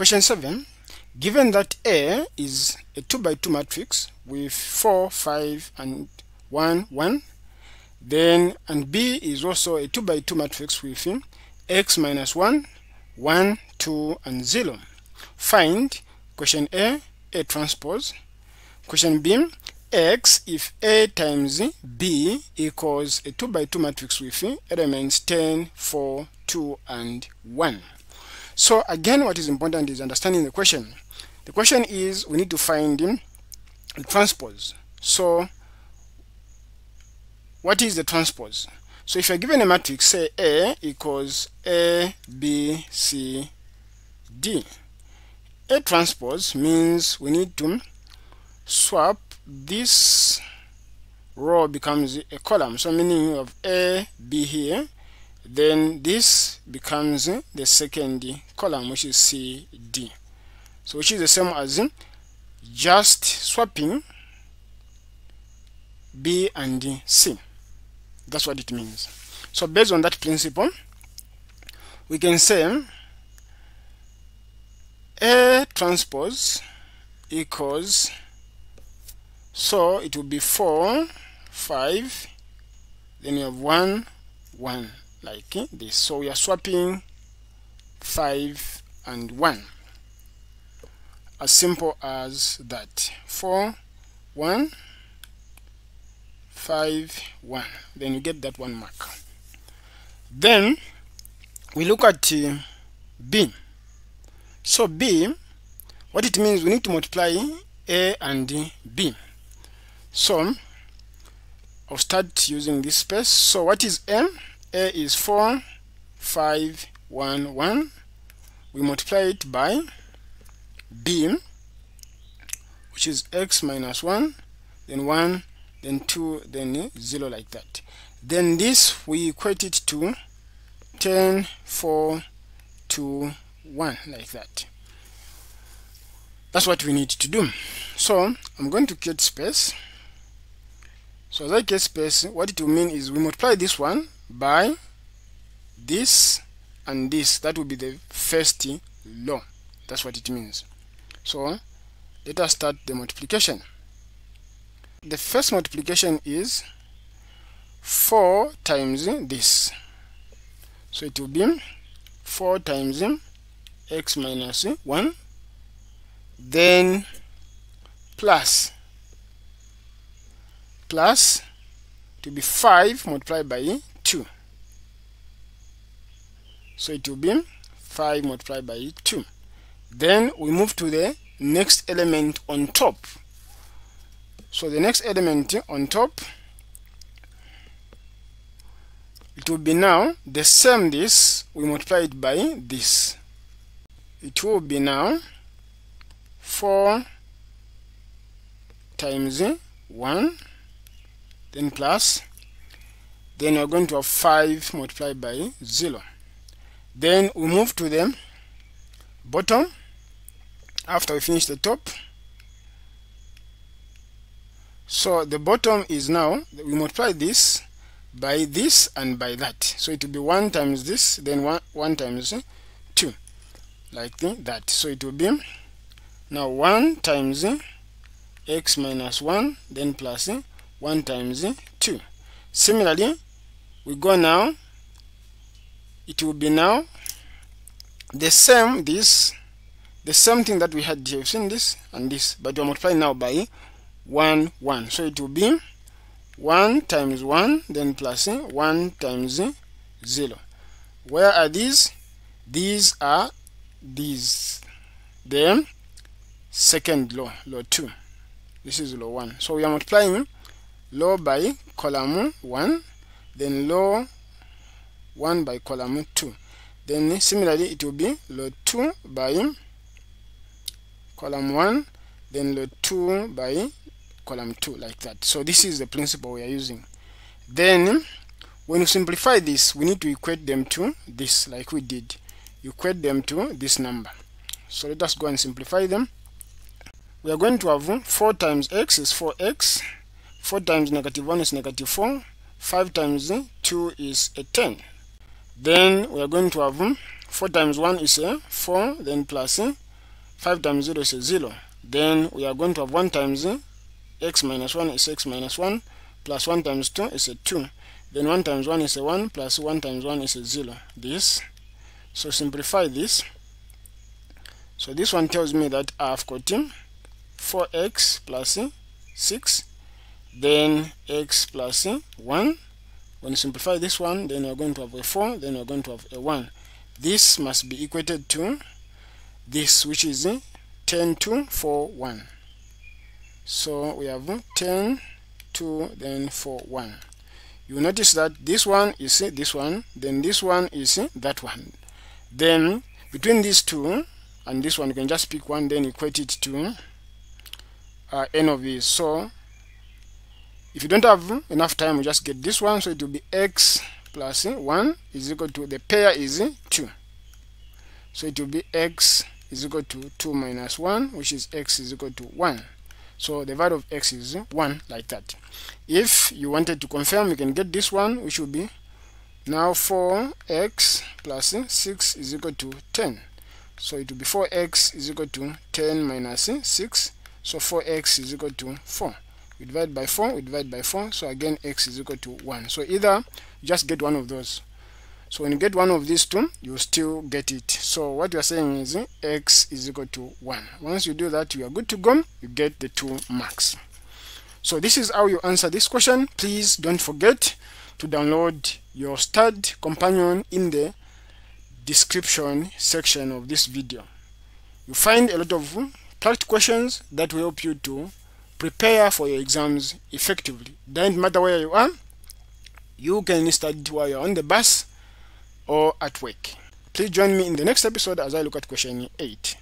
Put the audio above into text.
Question 7. Given that A is a 2 by 2 matrix with 4, 5 and 1, 1, then and B is also a 2 by 2 matrix with x minus 1, 1, 2 and 0. Find question A, A transpose. Question B, x if A times B equals a 2 by 2 matrix with elements 10, 4, 2 and 1. So again what is important is understanding the question. The question is we need to find the transpose. So what is the transpose? So if you're given a matrix, say A equals A, B, C, D. A transpose means we need to swap this row becomes a column. So meaning you have A, B here, then this becomes the second column, which is C, D. So which is the same as just swapping B and C. That's what it means. So based on that principle, we can say A transpose equals, so it will be 4, 5, then you have 1, 1, like this. So we are swapping 5 and 1. As simple as that. 4, 1, 5 1 then you get that one mark then we look at uh, b so b what it means we need to multiply a and b so I'll start using this space so what is m a is 4 5 1 1 we multiply it by b which is x minus 1 then 1 then 2 then 0 like that. Then this we equate it to 10 4 2 1 like that. That's what we need to do. So I'm going to create space. So as I get space what it will mean is we multiply this one by this and this. That will be the first law. That's what it means. So let us start the multiplication. The first multiplication is 4 times this. So it will be 4 times x minus 1 then plus plus to be 5 multiplied by 2 so it will be 5 multiplied by 2 then we move to the next element on top. So the next element on top it will be now the same this we multiply it by this. It will be now 4 times 1 then plus. Then we're going to have 5 multiplied by 0 then we move to the bottom. After we finish the top. So the bottom is now we multiply this by this and by that. So it will be 1 times this then 1, 1 times 2 like that. So it will be now 1 times x minus 1 then plus 1 times 2 similarly we go now it will be now the same this the same thing that we had here. You've seen this and this but we multiply now by 1 1 so it will be 1 times 1 then plus 1 times 0 where are these? These are these. Then second law law 2 this is law 1 so we are multiplying law by column 1 then law 1 by column 2 then similarly it will be law 2 by column 1 then law 2 by column 2 like that. So this is the principle we are using. Then when you simplify this we need to equate them to this like we did. Equate them to this number. So let us go and simplify them. We are going to have 4 times x is 4x 4 times negative 1 is negative 4 5 times 2 is a 10 then we are going to have hmm, 4 times 1 is a 4 then plus eh, 5 times 0 is 0 then we are going to have 1 times eh, x minus 1 is x minus 1 plus 1 times 2 is a 2 then 1 times 1 is a 1 plus 1 times 1 is a 0 this so simplify this. So this one tells me that I have got hmm, 4x plus 6 then x plus 1 when you simplify this one then you're going to have a 4 then you're going to have a 1 this must be equated to this which is 10 to 4 1 so we have 10 2 then 4 1 you notice that this one is this one then this one is that one. Then between these two and this one you can just pick one then equate it to uh, n of these so if you don't have enough time you just get this one. So it will be x plus 1 is equal to the pair is 2 so it will be x is equal to 2 minus 1 which is x is equal to 1 so the value of x is 1 like that. If you wanted to confirm you can get this one which will be now 4x plus 6 is equal to 10 so it will be 4x is equal to 10 minus 6 so 4x is equal to 4 we divide by 4 we divide by 4 so again x is equal to 1 so either just get one of those. So when you get one of these two you still get it. So what you are saying is x is equal to 1 once you do that you are good to go. You get the two marks. So this is how you answer this question. Please don't forget to download your stud companion in the description section of this video. You find a lot of practice questions that will help you to prepare for your exams effectively. Doesn't matter where you are, you can study while you're on the bus or at work. Please join me in the next episode as I look at question 8.